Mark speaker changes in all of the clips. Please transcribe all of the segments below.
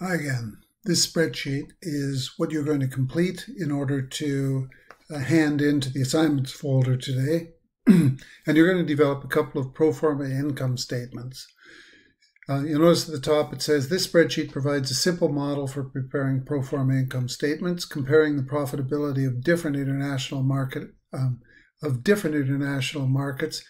Speaker 1: Hi again. This spreadsheet is what you're going to complete in order to uh, hand into the assignments folder today. and you're going to develop a couple of pro forma income statements. Uh, you'll notice at the top it says this spreadsheet provides a simple model for preparing pro forma income statements, comparing the profitability of different international market um, of different international markets.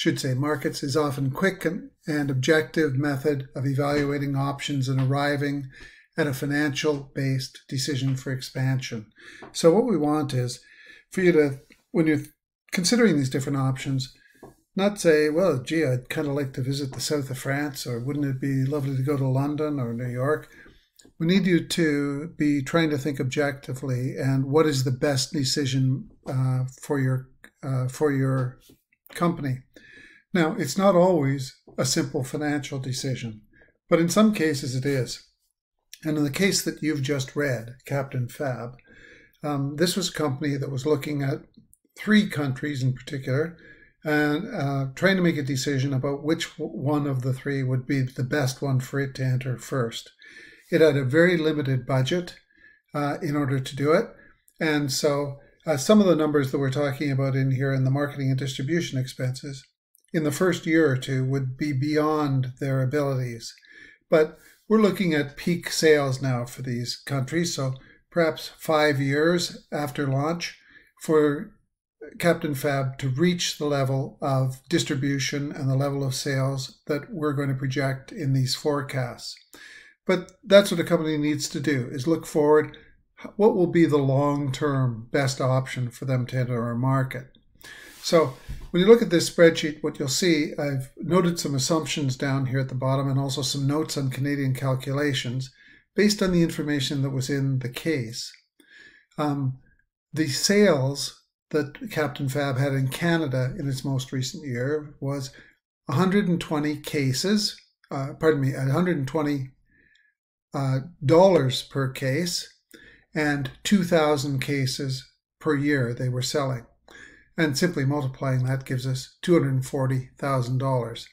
Speaker 1: Should say markets is often quick and, objective method of evaluating options and arriving at a financial based decision for expansion. So what we want is for you to when you're considering these different options not say, well, gee, I'd kind of like to visit the south of France, or wouldn't it be lovely to go to London or New York? We need you to be trying to think objectively and what is the best decision uh, for your uh, for your company. Now, it's not always a simple financial decision, but in some cases it is. And in the case that you've just read, Captain Phab, um, this was a company that was looking at three countries in particular and uh, trying to make a decision about which one of the three would be the best one for it to enter first. It had a very limited budget uh, in order to do it. And so uh, some of the numbers that we're talking about in here in the marketing and distribution expenses in the first year or two would be beyond their abilities. But we're looking at peak sales now for these countries. So perhaps five years after launch for Captain Phab to reach the level of distribution and the level of sales that we're going to project in these forecasts. But that's what a company needs to do is look forward what will be the long-term best option for them to enter our market. So when you look at this spreadsheet, what you'll see, I've noted some assumptions down here at the bottom and also some notes on Canadian calculations based on the information that was in the case. Um, the sales that Captain Phab had in Canada in its most recent year was 120 cases, uh, pardon me, 120 uh, dollars per case, and 2,000 cases per year they were selling. And simply multiplying that gives us $240,000.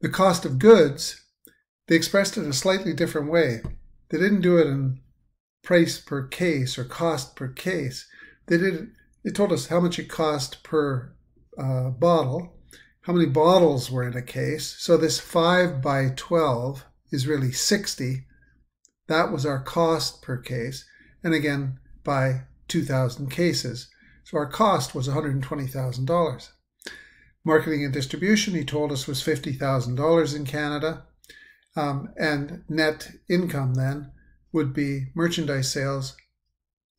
Speaker 1: The cost of goods, they expressed it in a slightly different way. They didn't do it in price per case or cost per case. They did. They told us how much it cost per uh, bottle, how many bottles were in a case. So this five by twelve is really sixty. That was our cost per case, and again by two thousand cases. So our cost was one hundred and twenty thousand dollars. Marketing and distribution, he told us, was fifty thousand dollars in Canada, um, and net income then would be merchandise sales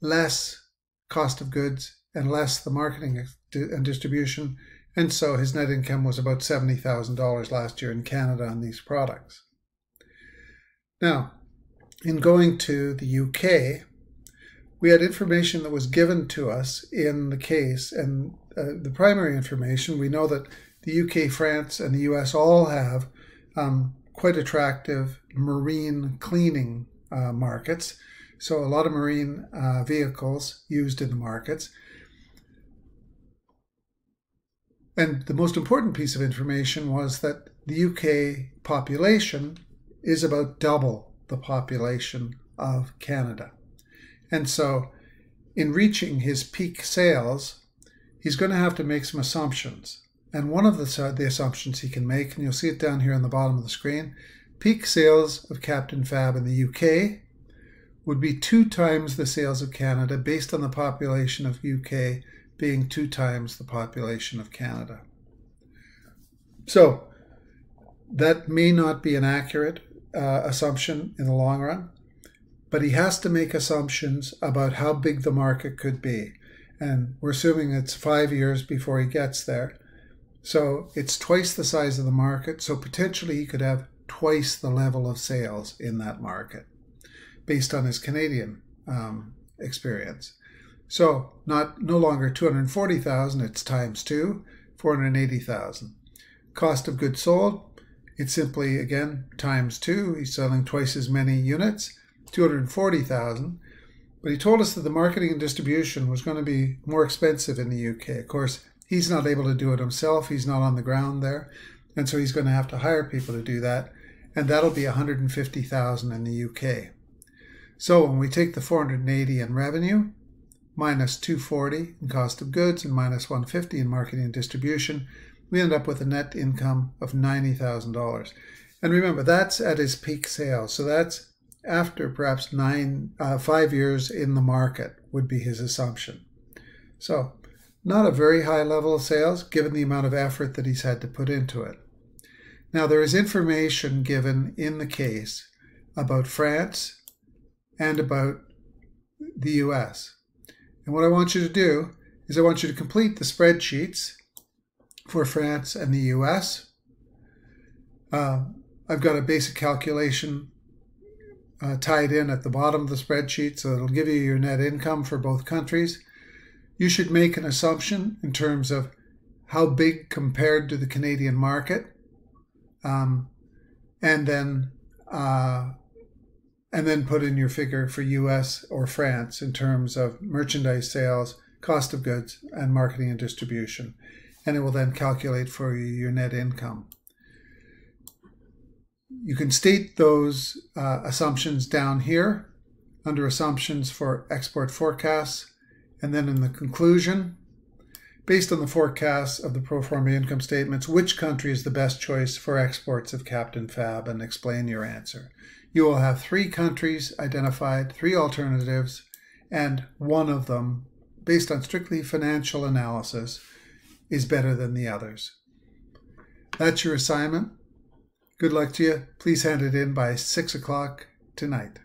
Speaker 1: less cost of goods and less the marketing and distribution. And so his net income was about $70,000 last year in Canada on these products. Now, in going to the UK, we had information that was given to us in the case. And uh, the primary information, we know that the UK, France, and the US all have um, quite attractive marine cleaning uh, markets. So a lot of marine uh, vehicles used in the markets. And the most important piece of information was that the UK population is about double the population of Canada. And so, in reaching his peak sales, he's going to have to make some assumptions. And one of the, the assumptions he can make, and you'll see it down here on the bottom of the screen peak sales of Captain Phab in the UK would be two times the sales of Canada based on the population of UK being two times the population of Canada. So that may not be an accurate uh, assumption in the long run, but he has to make assumptions about how big the market could be. And we're assuming it's five years before he gets there. So it's twice the size of the market. So potentially he could have twice the level of sales in that market based on his Canadian um, experience. So not no longer 240,000, it's times two, 480,000. Cost of goods sold, it's simply again times two. He's selling twice as many units, 240,000. But he told us that the marketing and distribution was going to be more expensive in the UK. Of course, he's not able to do it himself. He's not on the ground there. And so he's going to have to hire people to do that. and that'll be 150,000 in the UK. So when we take the 480 in revenue, minus 240 in cost of goods, and minus 150 in marketing and distribution, we end up with a net income of $90,000. And remember, that's at his peak sales. So that's after perhaps nine, uh, five years in the market would be his assumption. So not a very high level of sales given the amount of effort that he's had to put into it. Now, there is information given in the case about France and about the US. And what I want you to do is I want you to complete the spreadsheets for France and the US. Uh, I've got a basic calculation uh, tied in at the bottom of the spreadsheet, so it'll give you your net income for both countries. You should make an assumption in terms of how big compared to the Canadian market, um, and then uh, and then put in your figure for U.S. or France in terms of merchandise sales, cost of goods, and marketing and distribution, and it will then calculate for you your net income you can state those uh, assumptions down here under assumptions for export forecasts. And then in the conclusion, based on the forecasts of the pro forma income statements, which country is the best choice for exports of Captain Phab and explain your answer. You will have three countries identified, three alternatives, and one of them, based on strictly financial analysis, is better than the others. That's your assignment. Good luck to you. Please hand it in by 6 o'clock tonight.